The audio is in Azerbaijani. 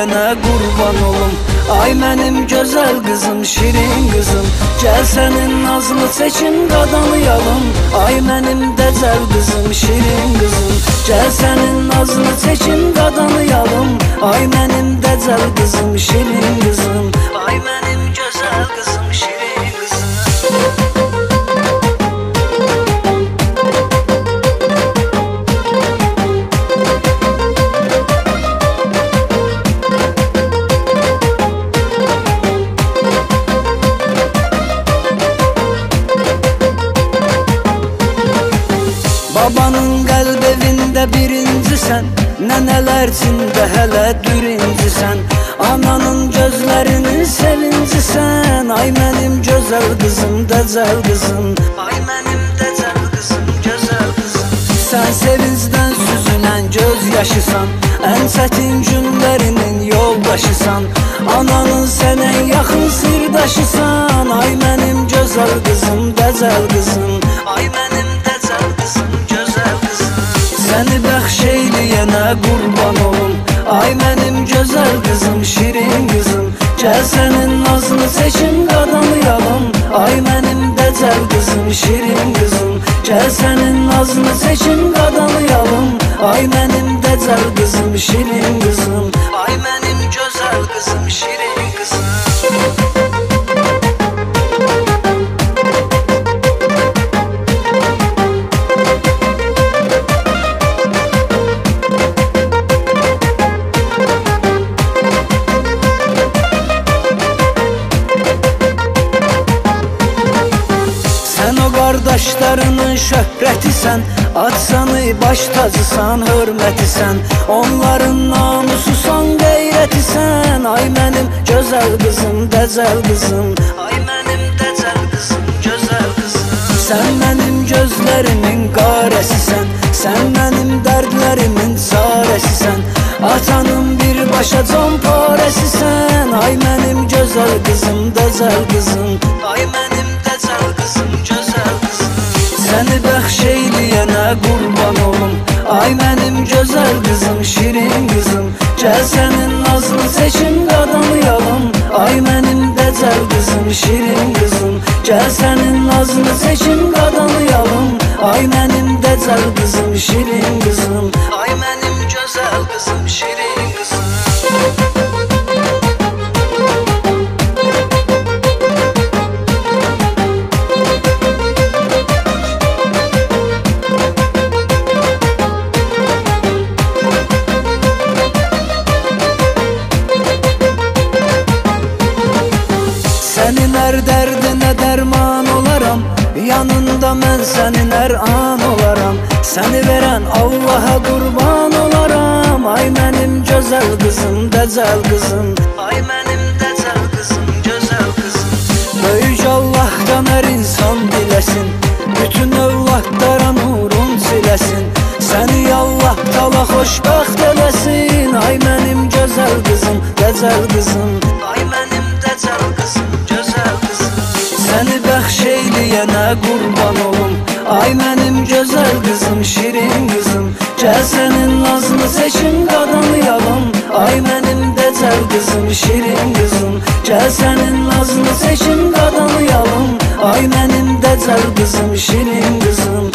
yenə qurban olum Ay mənim gözəl qızım, şirin qızım Gəl sənin nazını çəkin qadanıyalım Ay mənim dəcəl qızım, şirin qızım Gəl sənin nazını çəkin qadanıyalım Ay mənim dəcəl qızım, şirin qızım birincisən Nənələr içində hələ dürüncüsən Ananın gözlərinin sevincisən Ay mənim gözəl qızım, dəcəl qızım Ay mənim dəcəl qızım, gözəl qızım Sən sevincdən süzülən göz yaşısan Ən çətin günlərinin yoldaşısan. Ananın sənə yaxın sirdaşısan Ay mənim gözəl qızım, dəcəl qızım Ay mənim dəcəl qızım, gözəl qızım Səni bəxş eyləyənə qurban olum Ay mənim gözəl qızım, şirin qızım Gəl sənin nazını çəkin qadanıyalım Ay mənim dəcəl qızım, şirin qızım Gəl sənin nazını çəkin qadanıyalım Ay mənim dəcəl qızım, şirin qızım Ay mənim gözəl qızım, şirin qızım qardaşlarının şöhrətisən Atsanı baş tacısan, hörmətisən. Onların namususan, qeyrətisən. Ay mənim gözəl qızım, dəcəl qızım. Ay mənim dəcəl qızım, gözəl qızım. Sən mənim gözlərimin qarəsisən. Sən mənim dərdlərimin çarəsisən. Atanın birbaşa can parəsisən. Ay mənim gözəl qızım, dəcəl qızım dəcəl qızım, şirin qızım Gəl sənin nazını çəkin qadanıyalım Ay mənim dəcəl qızım, şirin qızım Ay mənim gözəl qızım, şirin qızım dərdinə dərman olaram? Yanında mən sənin hər an olaram? Səni verən Allaha qurban olaram. Ay mənim gözəl qızım, dəcəl qızım Ay mənim dəcəl qızım, gözəl qızım Böyük Allahdan hər insan diləsin Bütün övladlara nurun siləsin Səni Allah tala xoşbəxt eləsin Ay mənim gözəl qızım, dəcəl qızım Ay eyləyənə qurban olum Ay mənim gözəl qızım, şirin qızım Gəl sənin nazını çəkin qadanıyalım Ay mənim dəcəl qızım, şirin qızım Gəl sənin nazını çəkin qadanıyalım Ay mənim dəcəl qızım, şirin qızım